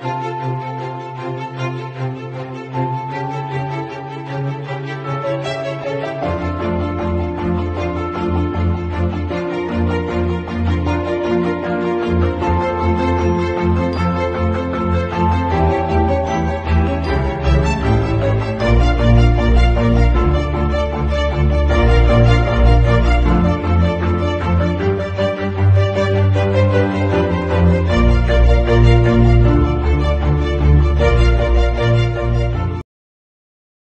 Música